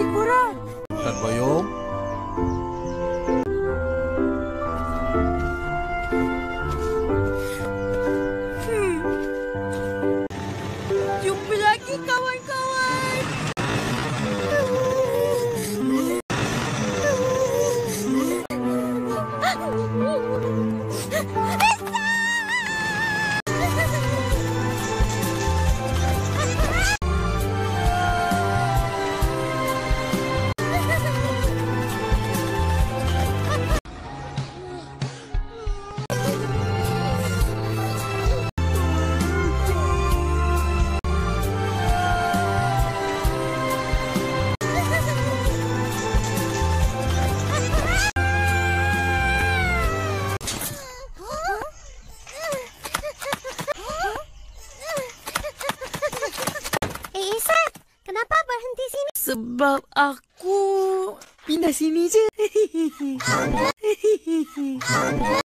Bayong? Jumpa lagi kawan-kawan. Eh, kenapa berhenti sini? Sebab aku pindah sini je.